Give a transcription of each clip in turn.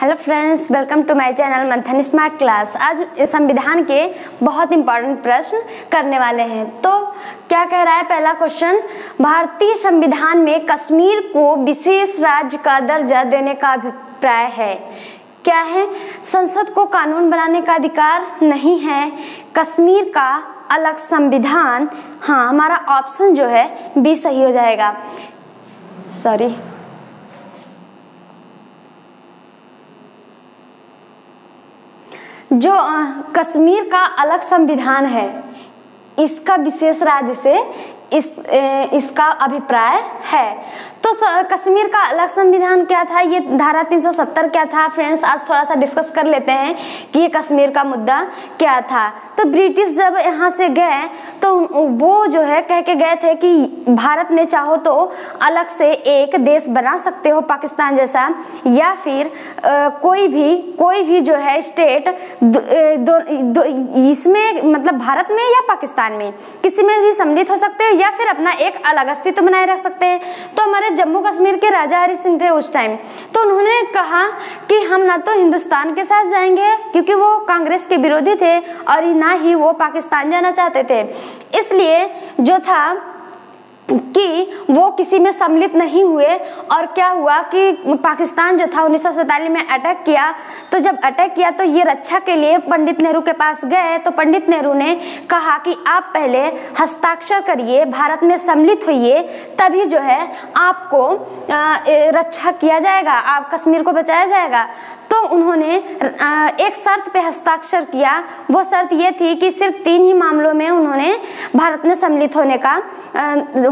Hello friends welcome to my channel Manthan smart class आज संविधान के बहुत इंपॉर्टेंट प्रश्न करने वाले हैं। तो क्या कह रहा है पहला क्वेश्चन भारतीय संविधान में कश्मीर को विशेष राज्य का दर्जा देने का अभिप्राय है। क्या है? संसद को कानून बनाने का अधिकार नहीं है। कश्मीर का अलग संविधान हाँ हमारा ऑप्शन जो है बी सही हो जाएगा। सॉरी जो कश्मीर का अलग संविधान है, इसका विशेष राज्य से इस इसका अभिप्राय है। तो कश्मीर का अलग संविधान क्या था? ये धारा 370 क्या था? फ्रेंड्स, आज थोड़ा सा डिस्कस कर लेते हैं कि ये कश्मीर का मुद्दा क्या था। तो ब्रिटिश जब यहाँ से गए तो वो जो है के गए थे कि भारत में चाहो तो अलग से एक देश बना सकते हो पाकिस्तान जैसा या फिर आ, कोई भी कोई भी जो है स्टेट इसमें मतलब भारत में या पाकिस्तान में किसी में भी सम्मिलित हो सकते हो या फिर अपना एक अलग अस्तित्व बनाए रख सकते हैं। तो हमारे जम्मू कश्मीर के राजा हरि सिंह थे उस टाइम तो उन्होंने कहा कि हम ना तो हिंदुस्तान के साथ जाएँगे क्योंकि वो कांग्रेस के विरोधी थे और ना ही वो पाकिस्तान जाना चाहते थे। इसलिए जो था कि वो किसी में सम्मिलित नहीं हुए और क्या हुआ कि पाकिस्तान जो था उन्नीस में अटैक किया। तो जब अटैक किया तो ये रक्षा के लिए पंडित नेहरू के पास गए। तो पंडित नेहरू ने कहा कि आप पहले हस्ताक्षर करिए, भारत में सम्मिलित होइए, तभी जो है आपको रक्षा किया जाएगा, आप कश्मीर को बचाया जाएगा। तो उन्होंने एक शर्त पे हस्ताक्षर किया। वो शर्त ये थी कि सिर्फ़ तीन ही मामलों में उन्होंने भारत में सम्मिलित होने का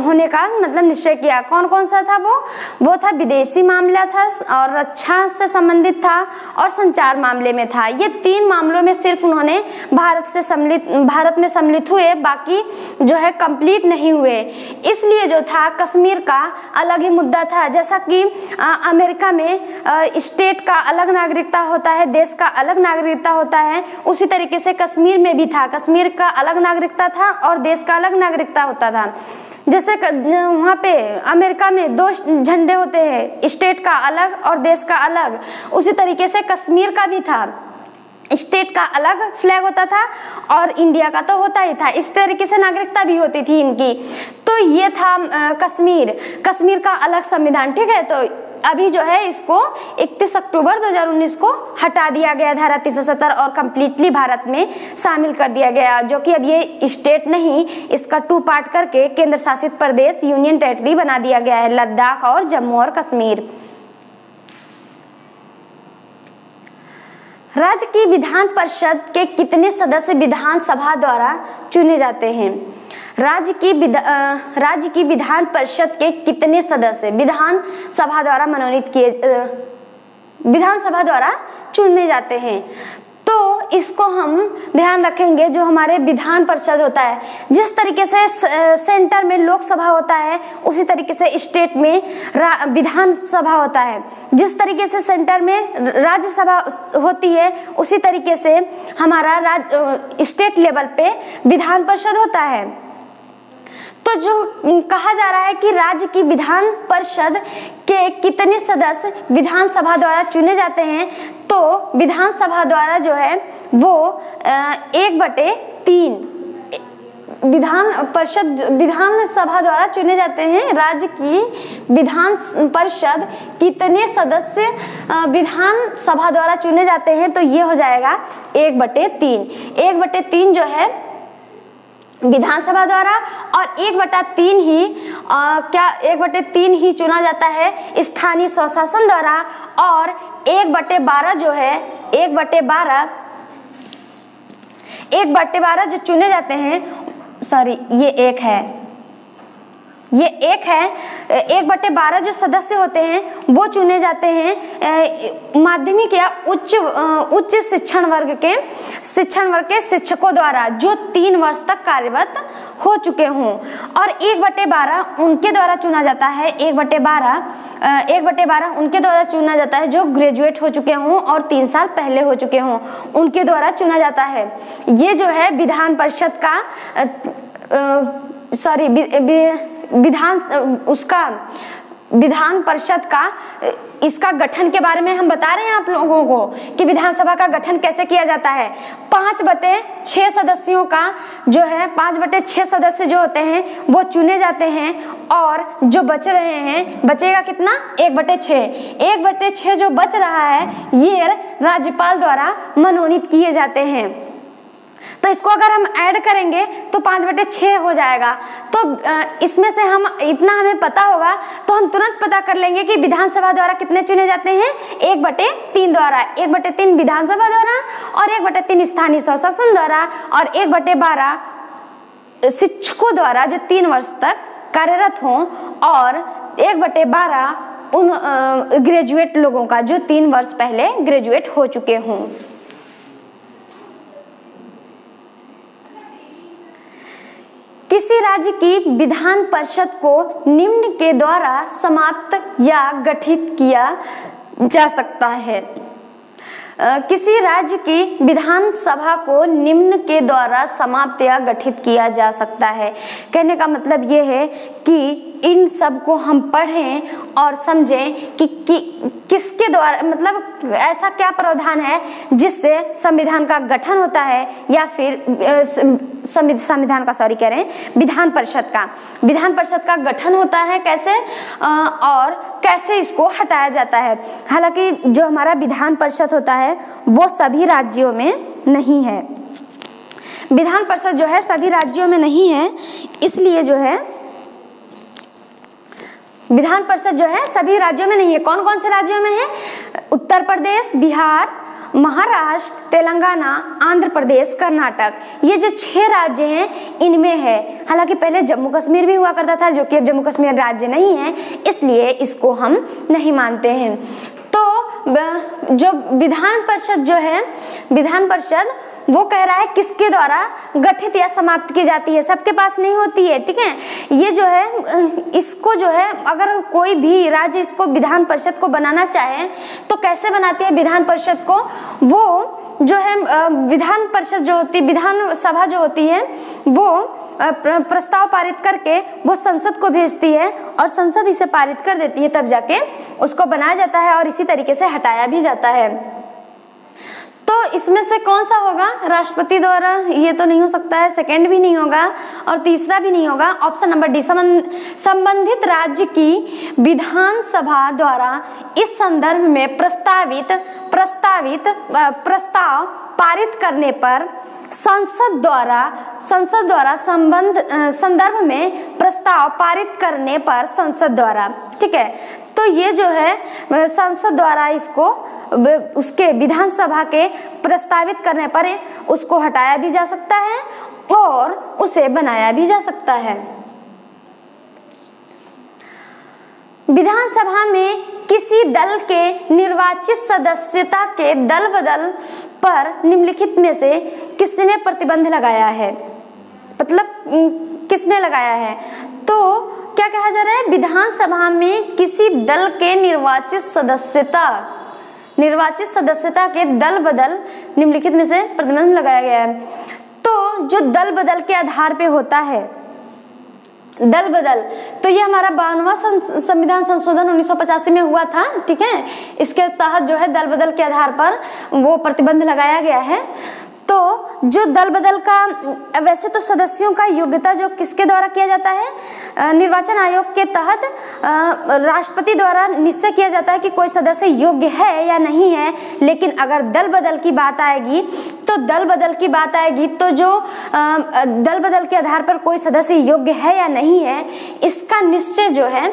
होने का मतलब निश्चय किया। कौन कौन सा था वो? वो था विदेशी मामला था और रक्षा से संबंधित था और संचार मामले में था। ये तीन मामलों में सिर्फ़ उन्होंने भारत से सम्मिलित, भारत में सम्मिलित हुए, बाकी जो है कंप्लीट नहीं हुए। इसलिए जो था, कश्मीर का अलग ही मुद्दा था। जैसा कि अमेरिका में स्टेट का अलग नागरिकता होता है, देश का अलग नागरिकता होता है, उसी तरीके से कश्मीर में भी था। कश्मीर का अलग नागरिकता था और देश का अलग नागरिकता होता था। जैसे वहाँ पे अमेरिका में दो झंडे होते हैं, स्टेट का अलग और देश का अलग। उसी तरीके से कश्मीर का भी था। स्टेट का अलग फ्लैग होता था और इंडिया का तो होता ही था। इस तरीके से नागरिकता भी होती थी इनकी। तो ये था कश्मीर। कश्मीर का अलग संविधान, ठीक है? तो अभी जो है इसको 31 अक्टूबर 2019 को हटा दिया गया धारा तीन सौ सत्तर, और कम्प्लीटली भारत में शामिल कर दिया गया, जो कि अब ये स्टेट नहीं, इसका टू पार्ट करके केंद्र शासित प्रदेश यूनियन टेरिटरी बना दिया गया है, लद्दाख और जम्मू और कश्मीर। राज्य की विधान परिषद के कितने सदस्य विधानसभा द्वारा चुने जाते हैं? राज्य की राज्य की विधान परिषद के कितने सदस्य विधान सभा द्वारा मनोनीत किए विधानसभा द्वारा चुने जाते हैं? तो इसको हम ध्यान रखेंगे जो हमारे विधान परिषद होता है। जिस तरीके से सेंटर में लोकसभा होता है, उसी तरीके से स्टेट में विधानसभा होता है। जिस तरीके से सेंटर में राज्यसभा होती है, उसी तरीके से हमारा स्टेट लेवल पे विधान परिषद होता है। तो जो कहा जा रहा है कि राज्य की विधान परिषद के कितने सदस्य विधानसभा द्वारा चुने जाते हैं तो विधानसभा द्वारा जो है वो एक बटे तीन विधान परिषद विधान सभा द्वारा चुने जाते हैं। राज्य की विधान परिषद कितने सदस्य विधान सभा द्वारा चुने जाते हैं तो ये हो जाएगा एक बटे तीन। एक बटे तीन जो है विधानसभा द्वारा और एक बटा तीन ही आ, क्या एक बटे तीन ही चुना जाता है स्थानीय स्वशासन द्वारा और एक बटे बारह जो है एक बटे बारह एक बटे बारह जो चुने जाते हैं सॉरी ये एक है। ये एक है, एक बटे बारह जो सदस्य होते हैं, वो चुने जाते हैं माध्यमिक या उच्च उच्च शिक्षण वर्ग के, शिक्षण वर्ग के शिक्षकों द्वारा जो तीन वर्ष तक कार्यरत हो चुके हों। और एक बटे बारह उनके द्वारा चुना जाता है, एक बटे बारह एक बटे बारह उनके द्वारा चुना जाता है जो ग्रेजुएट हो चुके हों और तीन साल पहले हो चुके हों, उनके द्वारा चुना जाता है। ये जो है विधान परिषद का सॉरी विधान, उसका विधान परिषद का, इसका गठन के बारे में हम बता रहे हैं आप लोगों को कि विधानसभा का गठन कैसे किया जाता है। पाँच बटे छह सदस्यों का जो है, पाँच बटे छह सदस्य जो होते हैं, वो चुने जाते हैं और जो बच रहे हैं, बचेगा कितना? एक बटे छह। एक बटे छह जो बच रहा है, ये राज्यपाल द्वारा मनोनीत किए जाते हैं। तो इसको अगर हम ऐड करेंगे तो पाँच बटे छः हो जाएगा। तो इसमें से हम, इतना हमें पता होगा तो हम तुरंत पता कर लेंगे कि विधानसभा द्वारा कितने चुने जाते हैं। एक बटे तीन द्वारा, एक बटे तीन विधानसभा द्वारा और एक बटे तीन स्थानीय स्वशासन द्वारा और एक बटे बारह शिक्षकों द्वारा जो तीन वर्ष तक कार्यरत हों और एक बटे उन ग्रेजुएट लोगों का जो तीन वर्ष पहले ग्रेजुएट हो चुके हों। किसी राज्य की विधान परिषद को निम्न के द्वारा समाप्त या गठित किया जा सकता है। किसी राज्य की विधानसभा को निम्न के द्वारा समाप्त या गठित किया जा सकता है। कहने का मतलब यह है कि इन सबको हम पढ़ें और समझें कि, कि किसके द्वारा मतलब ऐसा क्या प्रावधान है जिससे संविधान का गठन होता है या फिर संविधान का सॉरी कह रहे हैं विधान परिषद का। विधान परिषद का गठन होता है कैसे और कैसे इसको हटाया जाता है। हालाँकि जो हमारा विधान परिषद होता है वो सभी राज्यों में नहीं है। विधान परिषद जो है सभी राज्यों में नहीं है इसलिए जो है विधान परिषद जो है, सभी राज्यों में नहीं है। कौन कौन से राज्यों में है? उत्तर प्रदेश, बिहार, महाराष्ट्र, तेलंगाना, आंध्र प्रदेश, कर्नाटक। ये जो छह राज्य हैं, इनमें है। हालाँकि पहले जम्मू कश्मीर भी हुआ करता था, जो कि अब जम्मू कश्मीर राज्य नहीं है, इसलिए इसको हम नहीं मानते हैं। तो जो विधान परिषद जो है, विधान परिषद वो कह रहा है, किसके द्वारा गठित या समाप्त की जाती है? सबके पास नहीं होती है, ठीक है? ये जो है, इसको जो है, अगर कोई भी राज्य इसको विधान परिषद को बनाना चाहे तो कैसे बनाती है विधान परिषद को? वो जो है विधान परिषद जो होती है विधान सभा जो होती है, वो प्रस्ताव पारित करके वो संसद को भेजती है और संसद इसे पारित कर देती है तब जाके उसको बनाया जाता है और इसी तरीके से हटाया भी जाता है। तो इसमें से कौन सा होगा? राष्ट्रपति द्वारा। ये तो नहीं हो सकता है। सेकंड भी नहीं होगा और तीसरा भी नहीं होगा। ऑप्शन नंबर डी संबंधित राज्य की विधानसभा द्वारा इस संदर्भ में प्रस्तावित प्रस्तावित प्रस्ताव पारित करने पर संसद द्वारा संसद द्वारा संबंध संदर्भ में प्रस्ताव पारित करने पर संसद द्वारा। ठीक है? तो ये जो है संसद द्वारा इसको उसके विधानसभा के प्रस्तावित करने पर उसको हटाया भी जा सकता है और उसे बनाया भी जा सकता है। विधानसभा में किसी दल के निर्वाचित सदस्यता के दल बदल पर निम्नलिखित में से किसने प्रतिबंध लगाया है? मतलब किसने लगाया है? तो क्या कहा जा रहा है? विधानसभा में किसी दल के निर्वाचित सदस्यता निर्वाचित सदस्यता के दल बदल निम्नलिखित में से प्रतिबंध लगाया गया है। तो जो दल बदल के आधार पे होता है, दल बदल तो ये हमारा बानवा संविधान संशोधन उन्नीस सौ पचासी में हुआ था, ठीक है? इसके तहत जो है दल बदल के आधार पर वो प्रतिबंध लगाया गया है। तो जो दल बदल का, वैसे तो सदस्यों का योग्यता जो किसके द्वारा किया जाता है? निर्वाचन आयोग के तहत राष्ट्रपति द्वारा निश्चय किया जाता है कि कोई सदस्य योग्य है या नहीं है, लेकिन अगर दल बदल की बात आएगी तो दल बदल की बात आएगी तो जो दल बदल के आधार पर कोई सदस्य योग्य है या नहीं है, इसका निश्चय जो है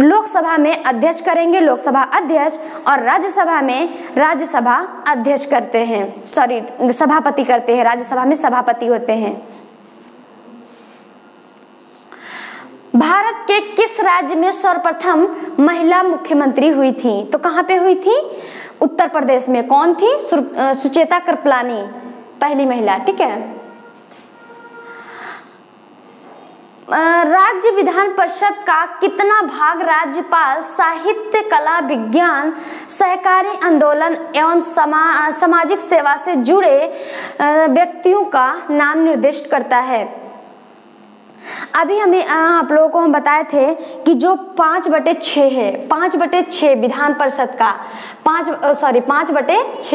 लोकसभा में अध्यक्ष करेंगे, लोकसभा अध्यक्ष और राज्यसभा में राज्यसभा अध्यक्ष करते हैं। सॉरी सभापति करते हैं, राज्यसभा में सभापति होते हैं। भारत के किस राज्य में सर्वप्रथम महिला मुख्यमंत्री हुई थी? तो कहाँ पे हुई थी? उत्तर प्रदेश में। कौन थी? सुचेता कृपलानी, पहली महिला, ठीक है? राज्य विधान परिषद का कितना भाग राज्यपाल साहित्य कला विज्ञान सहकारी आंदोलन एवं समा, सामाजिक सेवा से जुड़े व्यक्तियों का नाम निर्दिष्ट करता है। अभी हमें आप लोगों को हम बताए थे कि जो पाँच बटे छ है पाँच बटे छ विधान परिषद का पाँच सॉरी पाँच बटे छ।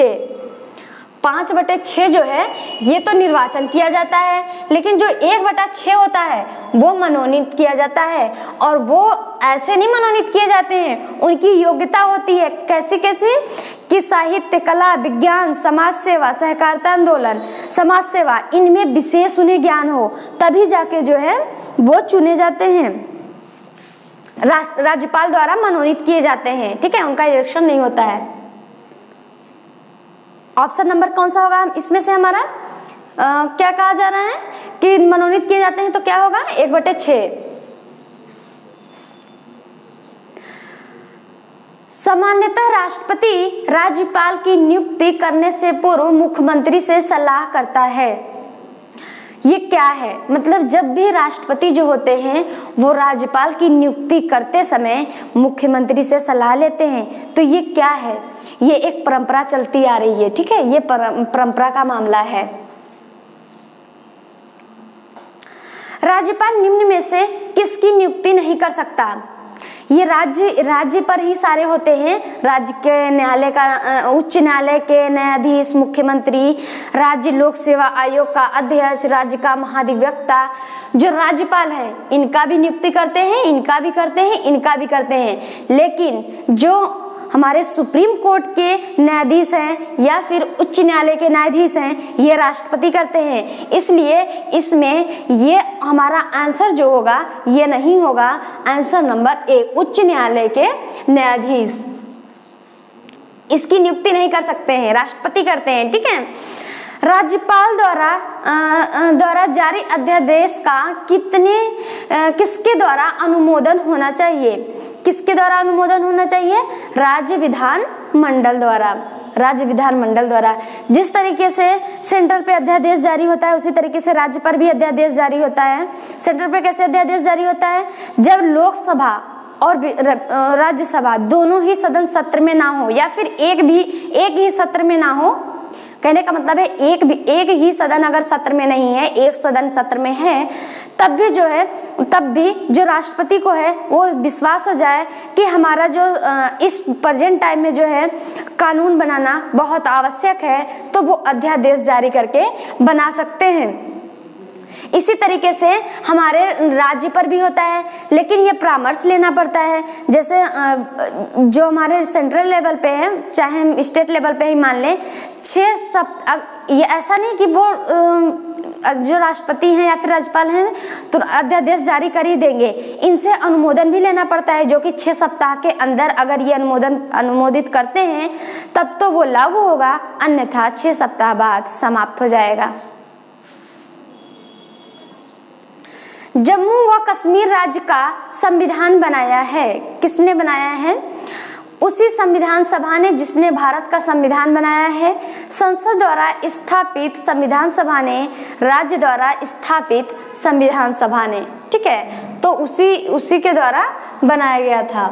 पाँच बटे छ जो है, ये तो निर्वाचन किया जाता है, लेकिन जो एक बटा छ होता है, वो मनोनीत किया जाता है, और वो ऐसे नहीं मनोनीत किए जाते हैं, उनकी योग्यता होती है, कैसी कैसी? कि साहित्य, कला, विज्ञान, समाज सेवा, सहकारिता आंदोलन, समाज सेवा, इनमें विशेष उन्हें ज्ञान हो, तभी जाके जो है, वो चुने जाते हैं। राज्यपाल द्वारा मनोनीत किए जाते हैं, ठीक है? उनका इलेक्शन नहीं होता है। ऑप्शन नंबर कौन सा होगा? इसमें से हमारा आ, क्या कहा जा रहा है? कि मनोनीत किए जाते हैं तो क्या होगा? एक बटे छ सामान्यतः राष्ट्रपति राज्यपाल की नियुक्ति करने से पूर्व मुख्यमंत्री से सलाह करता है। ये क्या है? मतलब जब भी राष्ट्रपति जो होते हैं वो राज्यपाल की नियुक्ति करते समय मुख्यमंत्री से सलाह लेते हैं तो ये क्या है? ये एक परंपरा चलती आ रही है, ठीक है? ये परंपरा का मामला है। राज्यपाल निम्न में से किसकी नियुक्ति नहीं कर सकता? ये राज्य राज्य पर ही सारे होते हैं। राज्य के न्यायालय का उच्च न्यायालय के न्यायाधीश, मुख्यमंत्री, राज्य लोक सेवा आयोग का अध्यक्ष, राज्य का महाधिवक्ता, जो राज्यपाल है, इनका भी नियुक्ति करते हैं, इनका भी करते हैं, इनका भी करते हैं। लेकिन जो हमारे सुप्रीम कोर्ट के न्यायाधीश हैं या फिर उच्च न्यायालय के न्यायाधीश हैं, ये राष्ट्रपति करते हैं। इसलिए इसमें ये हमारा आंसर जो होगा, ये नहीं होगा। आंसर नंबर ए, उच्च न्यायालय के न्यायाधीश। इसकी नियुक्ति नहीं कर सकते हैं, राष्ट्रपति करते हैं, ठीक है? राज्यपाल द्वारा द्वारा जारी अध्यादेश का कितने किसके द्वारा अनुमोदन होना चाहिए? किसके द्वारा अनुमोदन होना चाहिए? राज्य विधान मंडल द्वारा। राज्य विधान मंडल द्वारा। जिस तरीके से सेंटर पे अध्यादेश जारी होता है, उसी तरीके से राज्य पर भी अध्यादेश जारी होता है। सेंटर पे कैसे अध्यादेश जारी होता है? जब लोकसभा और राज्यसभा दोनों ही सदन सत्र में ना हो, या फिर एक भी, एक ही सत्र में ना हो कहने का मतलब है, एक भी, एक ही सदन अगर सत्र में नहीं है, एक सदन सत्र में है, तब भी जो है, तब भी जो राष्ट्रपति को है, वो विश्वास हो जाए कि हमारा जो इस प्रेजेंट टाइम में जो है, कानून बनाना बहुत आवश्यक है तो वो अध्यादेश जारी करके बना सकते हैं। इसी तरीके से हमारे राज्य पर भी होता है, लेकिन ये परामर्श लेना पड़ता है। जैसे जो हमारे सेंट्रल लेवल पे है, चाहे हम स्टेट लेवल पे ही मान लें छः सप्ताह ये ऐसा नहीं कि वो जो राष्ट्रपति हैं या फिर राज्यपाल हैं तो अध्यादेश जारी कर ही देंगे। इनसे अनुमोदन भी लेना पड़ता है, जो कि छः सप्ताह के अंदर अगर ये अनुमोदन, अनुमोदित करते हैं, तब तो वो लागू होगा, अन्यथा छः सप्ताह बाद समाप्त हो जाएगा। जम्मू व कश्मीर राज्य का संविधान बनाया है। किसने बनाया है? उसी संविधान सभा ने जिसने भारत का संविधान बनाया है, संसद द्वारा स्थापित संविधान सभा ने, राज्य द्वारा स्थापित संविधान सभा ने, ठीक है? तो उसी उसी के द्वारा बनाया गया था।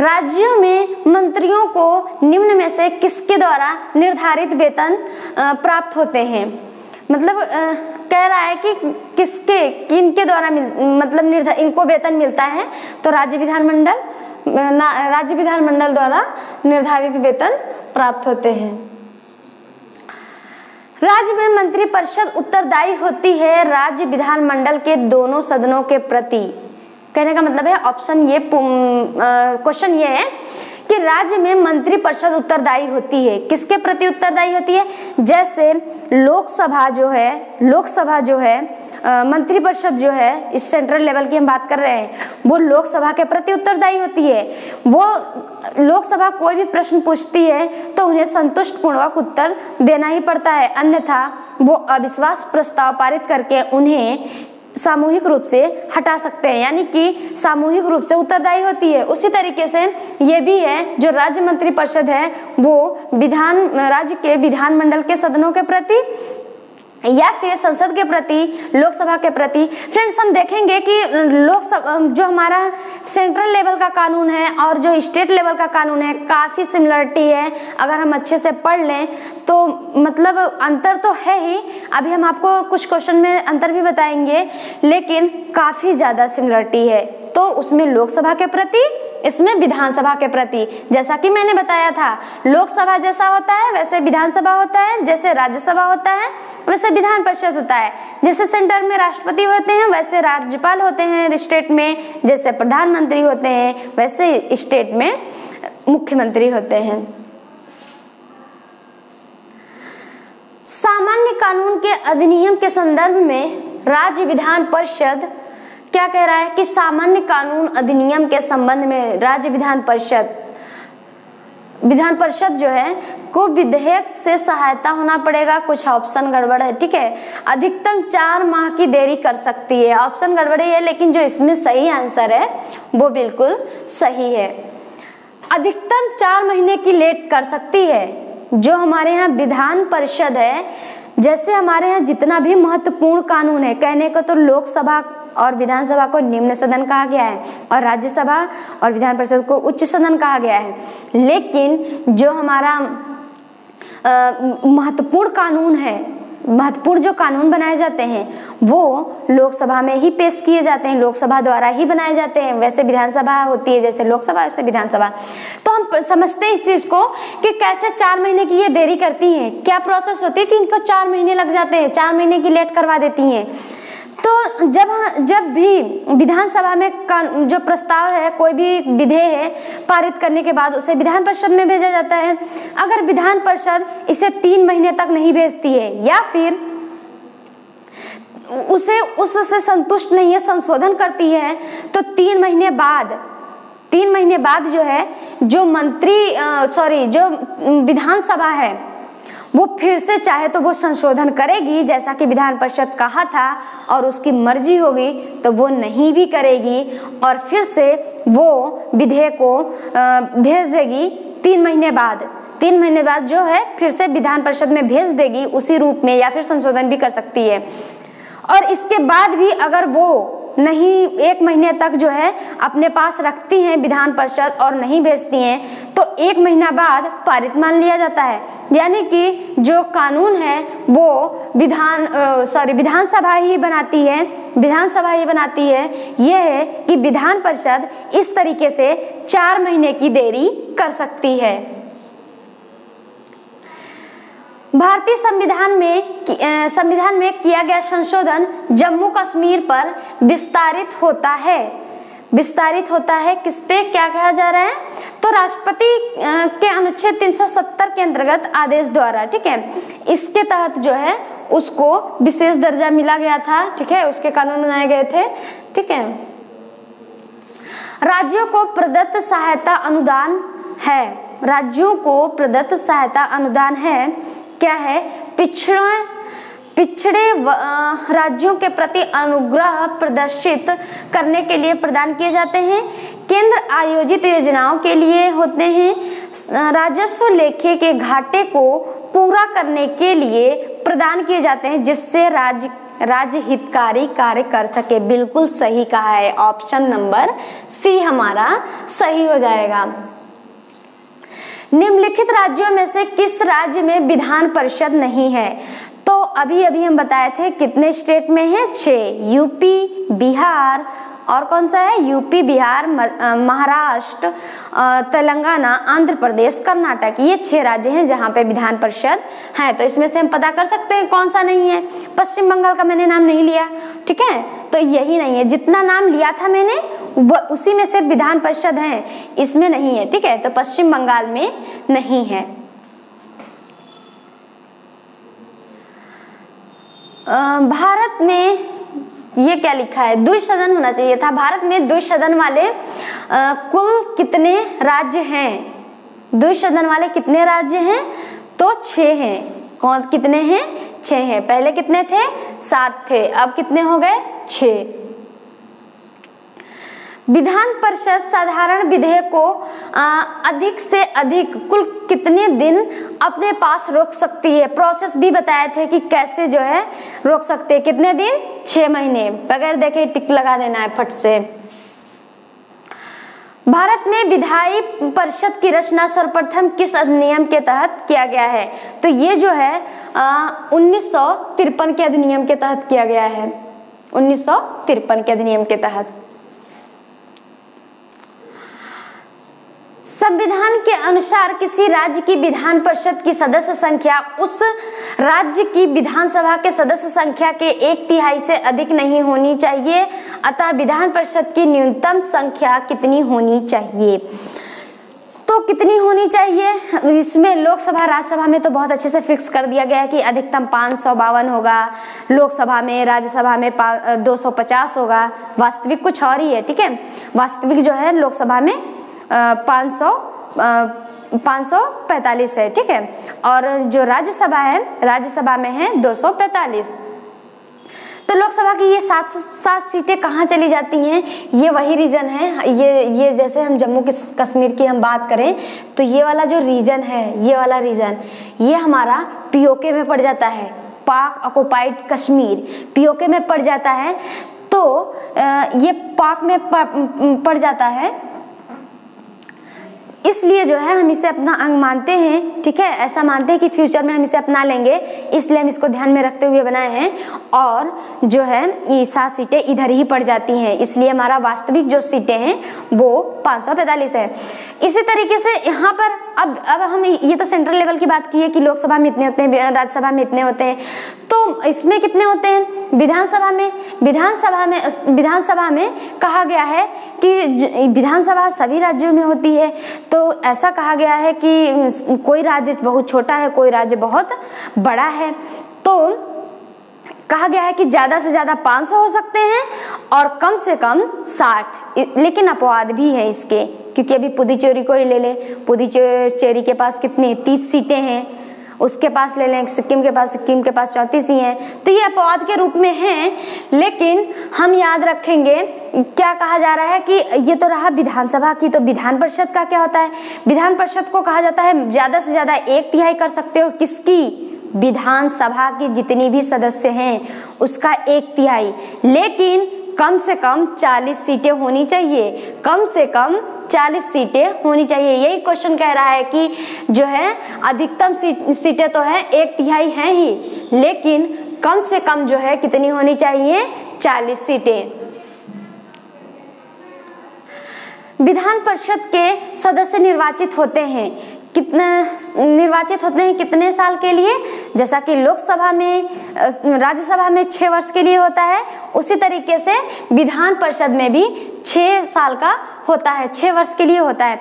राज्यों में मंत्रियों को निम्न में से किसके द्वारा निर्धारित वेतन प्राप्त होते हैं? मतलब आ, कह रहा है कि किसके किनके द्वारा मिल मतलब निर्धार इनको वेतन मिलता है तो राज्य विधानमंडल राज्य विधानमंडल द्वारा निर्धारित वेतन प्राप्त होते हैं। राज्य में मंत्री परिषद उत्तरदायी होती है राज्य विधानमंडल के दोनों सदनों के प्रति। कहने का मतलब है ऑप्शन ये क्वेश्चन ये है कि राज्य में मंत्री परिषद उत्तरदायी होती है। किसके प्रति उत्तरदायी होती है? जैसे लोकसभा जो है, लोकसभा जो है मंत्री परिषद जो है, इस सेंट्रल लेवल की हम बात कर रहे हैं, वो लोकसभा के प्रति उत्तरदायी होती है। वो लोकसभा कोई भी प्रश्न पूछती है तो उन्हें संतुष्ट पूर्वक उत्तर देना ही पड़ता है। अन्यथा वो अविश्वास प्रस्ताव पारित करके उन्हें सामूहिक रूप से हटा सकते हैं। यानी कि सामूहिक रूप से उत्तरदायी होती है। उसी तरीके से ये भी है, जो राज्य मंत्री परिषद है, वो विधान, राज्य के विधानमंडल के सदनों के प्रति या फिर संसद के प्रति, लोकसभा के प्रति, फ्रेंड्स, हम देखेंगे कि लोकसभा जो हमारा सेंट्रल लेवल का कानून है और जो स्टेट लेवल का कानून है, काफ़ी सिमिलरिटी है। अगर हम अच्छे से पढ़ लें तो मतलब अंतर तो है ही। अभी हम आपको कुछ क्वेश्चन में अंतर भी बताएँगे, लेकिन काफ़ी ज़्यादा सिमिलरिटी है। तो उसमें लोकसभा के प्रति इसमें विधानसभा के प्रति, जैसा कि मैंने बताया था, लोकसभा जैसा होता है, वैसे विधानसभा होता है, जैसे राज्यसभा होता है, वैसे विधान परिषद होता है। जैसे सेंटर में राष्ट्रपति होते हैं, वैसे राज्यपाल होते हैं स्टेट में, जैसे प्रधानमंत्री होते हैं, वैसे स्टेट में मुख्यमंत्री होते हैं। सामान्य कानून के अधिनियम के संदर्भ में राज्य विधान परिषद क्या कह रहा है कि सामान्य कानून अधिनियम के संबंध में राज्य विधान परिषद विधान परिषद जो है, को विधेयक से सहायता होना पड़ेगा। कुछ ऑप्शन गड़बड़ है, ठीक है? अधिकतम चार माह की देरी कर सकती है। ऑप्शन गड़बड़ी है लेकिन जो इसमें सही आंसर है, वो बिल्कुल सही है। अधिकतम चार महीने की लेट कर सकती है, जो हमारे यहाँ विधान परिषद है। जैसे हमारे यहाँ जितना भी महत्वपूर्ण कानून है, कहने को तो लोकसभा और विधानसभा को निम्न सदन कहा गया है और राज्यसभा और विधान परिषद को उच्च सदन कहा गया है। लेकिन जो हमारा महत्वपूर्ण कानून है, महत्वपूर्ण जो कानून बनाए जाते हैं, वो लोकसभा में ही पेश किए जाते हैं, लोकसभा द्वारा ही बनाए जाते हैं। वैसे विधानसभा होती है, जैसे लोकसभा, वैसे विधानसभा। तो हम समझते हैं इस चीज़ को कि कैसे चार महीने की ये देरी करती हैं। क्या प्रोसेस होती है कि इनको चार महीने लग जाते हैं, चार महीने की लेट करवा देती हैं? तो जब जब भी विधानसभा में जो प्रस्ताव है, कोई भी विधेय है, पारित करने के बाद उसे विधान परिषद में भेजा जाता है। अगर विधान परिषद इसे तीन महीने तक नहीं भेजती है, या फिर उसे, उससे संतुष्ट नहीं है, संशोधन करती है तो तीन महीने बाद, तीन महीने बाद जो है, जो मंत्री सॉरी जो विधानसभा है वो फिर से चाहे तो वो संशोधन करेगी, जैसा कि विधान परिषद कहा था, और उसकी मर्ज़ी होगी तो वो नहीं भी करेगी, और फिर से वो विधेयक को भेज देगी तीन महीने बाद। तीन महीने बाद जो है, फिर से विधान परिषद में भेज देगी, उसी रूप में या फिर संशोधन भी कर सकती है। और इसके बाद भी अगर वो नहीं, एक महीने तक जो है अपने पास रखती हैं विधान परिषद और नहीं भेजती हैं तो एक महीना बाद पारित मान लिया जाता है। यानी कि जो कानून है, वो विधान सॉरी विधानसभा ही बनाती है, विधानसभा ही बनाती है। यह है कि विधान परिषद इस तरीके से चार महीने की देरी कर सकती है। भारतीय संविधान में संविधान में किया गया संशोधन जम्मू कश्मीर पर विस्तारित होता है। विस्तारित होता है, किस पे क्या कहा जा रहा है? तो राष्ट्रपति के अनुच्छेद 370 के अंतर्गत आदेश द्वारा, ठीक है? इसके तहत जो है, उसको विशेष दर्जा मिला गया था, ठीक है? उसके कानून बनाए गए थे, ठीक है? राज्यों को प्रदत्त सहायता अनुदान है। राज्यों को प्रदत्त सहायता अनुदान है। क्या है? पिछड़े पिछड़े राज्यों के प्रति अनुग्रह प्रदर्शित करने के लिए प्रदान किए जाते हैं। केंद्र आयोजित योजनाओं के लिए होते हैं। राजस्व लेखे के घाटे को पूरा करने के लिए प्रदान किए जाते हैं, जिससे राज्य राज्य हितकारी कार्य कर सके। बिल्कुल सही कहा है। ऑप्शन नंबर सी हमारा सही हो जाएगा। निम्नलिखित राज्यों में से किस राज्य में विधान परिषद नहीं है? तो अभी अभी हम बताए थे कितने स्टेट में है? छह। यूपी, बिहार, और कौन सा है? यूपी, बिहार महाराष्ट्र तेलंगाना आंध्र प्रदेश कर्नाटक। ये छह राज्य हैं जहाँ पे विधान परिषद है। तो इसमें से हम पता कर सकते हैं कौन सा नहीं है। पश्चिम बंगाल का मैंने नाम नहीं लिया, ठीक है? तो यही नहीं है। जितना नाम लिया था मैंने वो उसी में सिर्फ़ विधान परिषद है इसमें नहीं है ठीक है? तो पश्चिम बंगाल में नहीं है। भारत में ये क्या लिखा है? द्विसदन होना चाहिए था। भारत में द्विसदन वाले आ, कुल कितने राज्य हैं? द्विसदन वाले कितने राज्य हैं? तो छह हैं। कौन कितने हैं? छह हैं। पहले कितने थे? सात थे। अब कितने हो गए? छ विधान परिषद साधारण विधेयक को अधिक से अधिक कुल कितने दिन अपने पास रोक सकती है? प्रोसेस भी बताए थे कि कैसे जो है रोक सकते हैं। कितने दिन? छह महीने। बगैर देखे टिक लगा देना है फट से। भारत में विधायी परिषद की रचना सर्वप्रथम किस अधिनियम के तहत किया गया है? तो ये जो है उन्नीस सौ तिरपन के अधिनियम के तहत किया गया है। उन्नीस सौ तिरपन के अधिनियम के तहत। संविधान के अनुसार किसी राज्य की विधान परिषद की सदस्य संख्या उस राज्य की विधानसभा के सदस्य संख्या के एक तिहाई से अधिक नहीं होनी चाहिए, अतः विधान परिषद की न्यूनतम संख्या कितनी होनी चाहिए? तो कितनी होनी चाहिए? इसमें लोकसभा, राज्यसभा में तो बहुत अच्छे से फिक्स कर दिया गया है कि अधिकतम पाँच सौ बावन होगा। लोकसभा में, राज्यसभा में 250 होगा। वास्तविक कुछ और ही है, ठीक है? वास्तविक जो है लोकसभा में पाँच सौ पाँच सौ पैंतालीस है, ठीक है? और जो राज्यसभा है, राज्यसभा में है दो सौ पैंतालीस। तो लोकसभा की ये सात सात सीटें कहाँ चली जाती हैं? ये वही रीजन है, ये ये जैसे हम जम्मू कश्मीर की हम बात करें तो ये वाला जो रीजन है, ये वाला रीजन, ये हमारा पीओके में पड़ जाता है, पाक ऑक्युपाइड कश्मीर पीओके में पड़ जाता है तो ये पाक में पड़ जाता है इसलिए जो है, हम इसे अपना अंग मानते हैं, ठीक है? ऐसा मानते हैं कि फ्यूचर में हम इसे अपना लेंगे, इसलिए हम इसको ध्यान में रखते हुए बनाए हैं। और जो है सात सीटें इधर ही पड़ जाती हैं, इसलिए हमारा वास्तविक जो सीटें हैं, वो पाँच सौ पैंतालीस है। इसी तरीके से यहाँ पर, अब अब हम ये तो सेंट्रल लेवल की बात की है कि लोकसभा में इतने होते हैं, राज्यसभा में इतने होते हैं। तो इसमें कितने होते हैं? विधानसभा में। विधानसभा में विधानसभा में कहा गया है कि विधानसभा सभी राज्यों में होती है। तो ऐसा कहा गया है कि कोई राज्य बहुत छोटा है, कोई राज्य बहुत बड़ा है। तो कहा गया है कि ज़्यादा से ज़्यादा 500 हो सकते हैं और कम से कम 60 लेकिन अपवाद भी है इसके, क्योंकि अभी पुदुचेरी को ही ले ले। पुदुचेरी के पास कितनी? तीस सीटें हैं। उसके पास ले लें, सिक्किम के पास, सिक्किम के पास चौंतीस ही हैं। तो ये अपवाद के रूप में हैं, लेकिन हम याद रखेंगे, क्या कहा जा रहा है कि ये तो रहा विधानसभा की तो विधान परिषद का क्या होता है? विधान परिषद को कहा जाता है, ज़्यादा से ज़्यादा एक तिहाई कर सकते हो किसकी? विधानसभा की जितनी भी सदस्य हैं, उसका एक तिहाई। लेकिन कम से कम 40 सीटें होनी चाहिए, कम से कम 40 सीटें होनी चाहिए। यही क्वेश्चन कह रहा है कि जो है, अधिकतम सीट तो है, एक तिहाई हैं ही, लेकिन कम से कम जो है, कितनी होनी चाहिए? 40 सीटें। विधान परिषद के सदस्य निर्वाचित होते हैं। कितने, निर्वाचित होते हैं कितने साल के लिए? जैसा कि लोकसभा में राज्यसभा में छः वर्ष के लिए होता है, उसी तरीके से विधान परिषद में भी छः साल का होता है छः वर्ष के लिए होता है।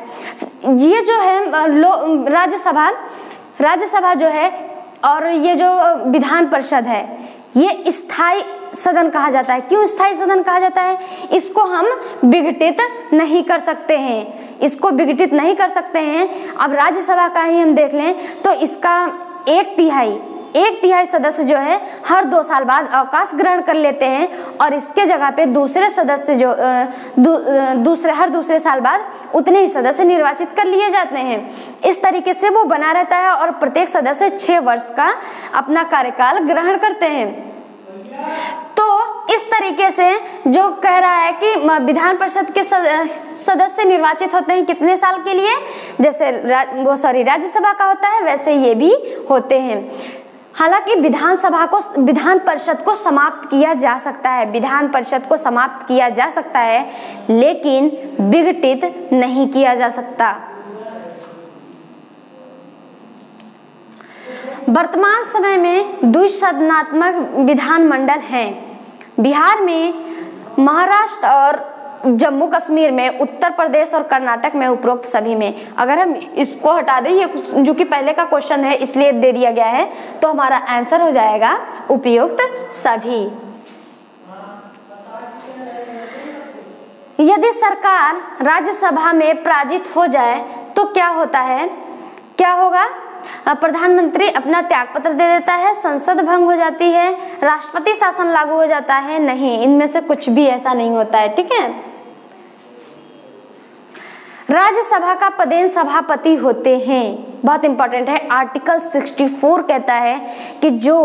ये जो है राज्यसभा राज्यसभा जो है और ये जो विधान परिषद है, ये स्थायी सदन कहा जाता है। क्यों स्थायी सदन कहा जाता है? इसको हम विघटित नहीं कर सकते हैं। इसको विघटित नहीं कर सकते हैं। अब राज्यसभा का ही हम देख लें तो इसका एक तिहाई एक तिहाई सदस्य जो है, हर दो साल बाद अवकाश ग्रहण कर लेते हैं और इसके जगह पे दूसरे सदस्य जो दूसरे, हर दूसरे साल बाद उतने ही सदस्य निर्वाचित कर लिए जाते हैं। इस तरीके से वो बना रहता है और प्रत्येक सदस्य छह वर्ष का अपना कार्यकाल ग्रहण करते हैं। तो इस तरीके से जो कह रहा है कि विधान परिषद के सदस्य निर्वाचित होते हैं कितने साल के लिए? जैसे वो सॉरी, राज्यसभा का होता है, वैसे ये भी होते हैं। हालाँकि विधानसभा को, विधान परिषद को समाप्त किया जा सकता है, विधान परिषद को समाप्त किया जा सकता है, लेकिन विघटित नहीं किया जा सकता। वर्तमान समय में द्विसदनात्मक विधानमंडल हैं। बिहार में महाराष्ट्र और जम्मू कश्मीर में, उत्तर प्रदेश और कर्नाटक में उपरोक्त सभी में। अगर हम इसको हटा दें, ये जो कि पहले का क्वेश्चन है, इसलिए दे दिया गया है तो हमारा आंसर हो जाएगा उपयुक्त सभी। यदि सरकार राज्यसभा में पराजित हो जाए तो क्या होता है? क्या होगा? प्रधानमंत्री अपना त्याग पत्र दे देता है, संसद भंग हो जाती है, राष्ट्रपति शासन लागू हो जाता है, नहीं, इनमें से कुछ भी ऐसा नहीं होता है, ठीक है? राज्यसभा का पदेन सभापति होते हैं। बहुत इंपॉर्टेंट है। आर्टिकल 64 कहता है कि जो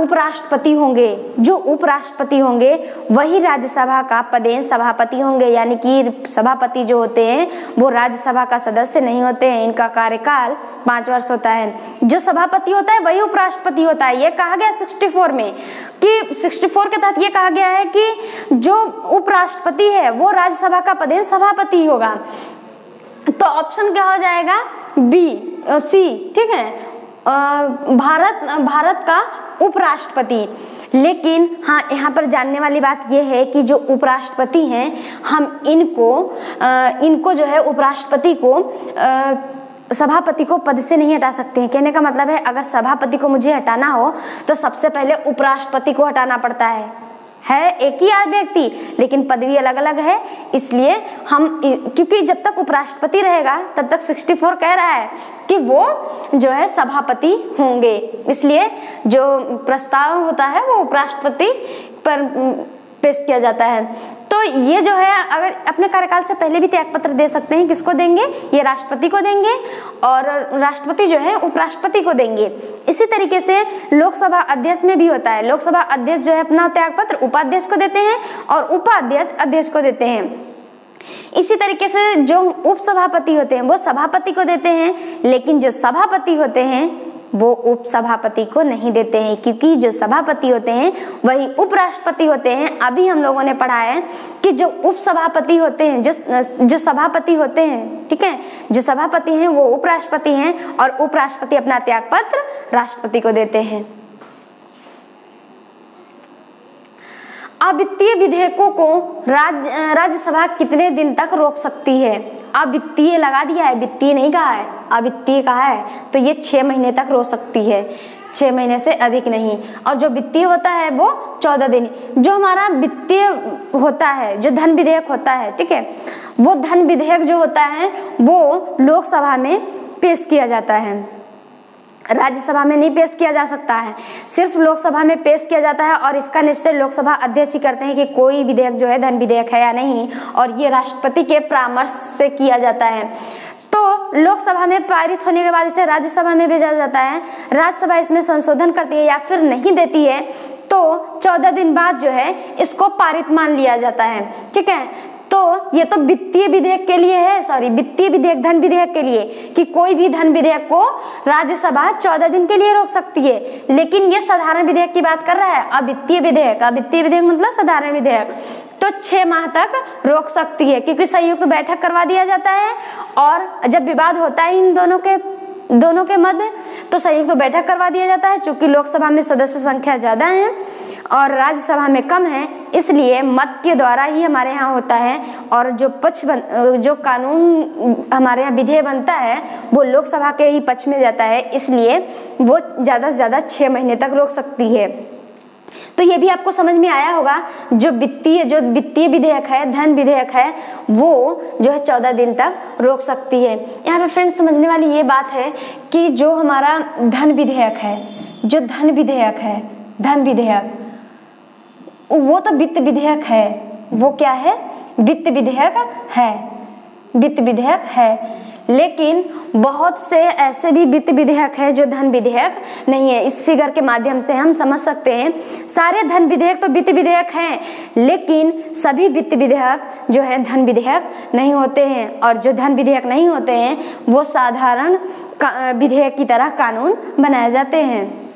उपराष्ट्रपति होंगे, जो उपराष्ट्रपति होंगे, वही राज्यसभा का पदेन सभापति होंगे। यानी कि सभापति जो होते हैं, वो राज्यसभा का सदस्य नहीं होते हैं। इनका कार्यकाल पाँच वर्ष होता है। जो सभापति होता है, वही उपराष्ट्रपति होता है। ये कहा गया 64 में कि 64 के तहत ये कहा गया है कि जो उपराष्ट्रपति है, वो राज्यसभा का पदेन सभापति होगा। तो ऑप्शन क्या हो जाएगा? बी सी ठीक है? भारत भारत का उपराष्ट्रपति। लेकिन हाँ यहाँ पर जानने वाली बात यह है कि जो उपराष्ट्रपति हैं हम इनको आ, इनको जो है उपराष्ट्रपति को आ, सभापति को पद से नहीं हटा सकते हैं। कहने का मतलब है अगर सभापति को मुझे हटाना हो तो सबसे पहले उपराष्ट्रपति को हटाना पड़ता है। है एक ही व्यक्ति लेकिन पदवी अलग अलग है। इसलिए हम क्योंकि जब तक उपराष्ट्रपति रहेगा, तब तक 64 कह रहा है कि वो जो है सभापति होंगे। इसलिए जो प्रस्ताव होता है, वो उपराष्ट्रपति पर पेश किया जाता है। तो ये जो है, अगर अपने कार्यकाल से पहले भी त्याग पत्र दे सकते हैं, किसको देंगे? ये राष्ट्रपति को देंगे और राष्ट्रपति जो है, उपराष्ट्रपति को देंगे। इसी तरीके से लोकसभा अध्यक्ष में भी होता है। लोकसभा अध्यक्ष जो है, अपना त्याग पत्र उपाध्यक्ष को देते हैं और उपाध्यक्ष अध्यक्ष को देते हैं। इसी तरीके से जो उप सभापति होते हैं, वो सभापति को देते हैं, लेकिन जो सभापति होते हैं वो उप सभापति को नहीं देते हैं, क्योंकि जो सभापति होते हैं, वही उपराष्ट्रपति होते हैं। अभी हम लोगों ने पढ़ा है कि जो उप सभापति होते हैं, जो जो सभापति होते हैं, ठीक है? जो सभापति हैं, वो उपराष्ट्रपति हैं और उपराष्ट्रपति अपना त्याग पत्र राष्ट्रपति को देते हैं। अवित्तीय विधेयकों को राज्य, राज्यसभा कितने दिन तक रोक सकती है? अवित्तीय लगा दिया है, वित्तीय नहीं कहा है अवित्तीय कहा है तो ये छः महीने तक रो सकती है। छः महीने से अधिक नहीं। और जो वित्तीय होता है, वो चौदह दिन। जो हमारा वित्तीय होता है, जो धन विधेयक होता है, ठीक है, वो धन विधेयक जो होता है, वो लोकसभा में पेश किया जाता है। राज्यसभा में नहीं पेश किया जा सकता है। सिर्फ़ लोकसभा में पेश किया जाता है और इसका निश्चय लोकसभा अध्यक्ष ही करते हैं कि कोई विधेयक जो है धन विधेयक है या नहीं, और ये राष्ट्रपति के परामर्श से किया जाता है। तो लोकसभा में पारित होने के बाद इसे राज्यसभा में भेजा जाता है। राज्यसभा इसमें संशोधन करती है या फिर नहीं देती है तो चौदह दिन बाद जो है इसको पारित मान लिया जाता है। ठीक है? तो ये तो वित्तीय विधेयक के लिए है सॉरी वित्तीय विधेयक, धन विधेयक के लिए कि कोई भी धन विधेयक को राज्यसभा चौदह दिन के लिए रोक सकती है। लेकिन ये साधारण विधेयक की बात कर रहा है अब वित्तीय विधेयक। अब वित्तीय विधेयक मतलब साधारण विधेयक। तो छह माह तक रोक सकती है, क्योंकि संयुक्त बैठक करवा दिया जाता है और जब विवाद होता है इन दोनों के दोनों के मध्य तो संयुक्त बैठक करवा दिया जाता है, चूँकि लोकसभा में सदस्य संख्या ज़्यादा है। और राज्यसभा में कम है, इसलिए मत के द्वारा ही हमारे यहाँ होता है। और जो पक्ष बन, जो कानून हमारे यहाँ विधेय बनता है, वो लोकसभा के ही पक्ष में जाता है, इसलिए वो ज़्यादा से ज़्यादा छः महीने तक रोक सकती है। तो ये भी आपको समझ में आया होगा, जो वित्तीय जो वित्तीय विधेयक है, धन विधेयक है, वो जो है चौदह दिन तक रोक सकती है। यहाँ पे फ्रेंड्स, समझने वाली ये बात है कि जो हमारा धन विधेयक है, जो धन विधेयक है, धन विधेयक वो तो वित्त विधेयक है। वो क्या है? वित्त विधेयक है। वित्त विधेयक है। लेकिन बहुत से ऐसे भी वित्त विधेयक है जो धन विधेयक नहीं है। इस फिगर के माध्यम से हम समझ सकते हैं, सारे धन विधेयक तो वित्त विधेयक हैं, लेकिन सभी वित्त विधेयक जो है धन विधेयक नहीं होते हैं। और जो धन विधेयक नहीं होते हैं, वो साधारण विधेयक की तरह कानून बनाए जाते हैं।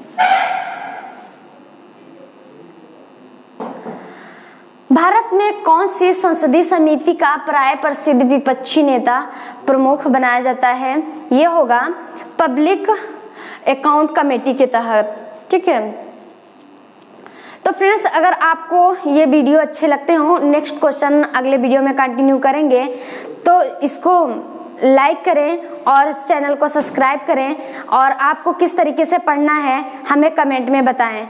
भारत में कौन सी संसदीय समिति का प्राय प्रसिद्ध विपक्षी नेता प्रमुख बनाया जाता है? ये होगा पब्लिक अकाउंट कमेटी के तहत, ठीक है? तो फ्रेंड्स, अगर आपको ये वीडियो अच्छे लगते हो, नेक्स्ट क्वेश्चन अगले वीडियो में कंटिन्यू करेंगे तो इसको लाइक करें और इस चैनल को सब्सक्राइब करें और आपको किस तरीके से पढ़ना है, हमें कमेंट में बताएँ।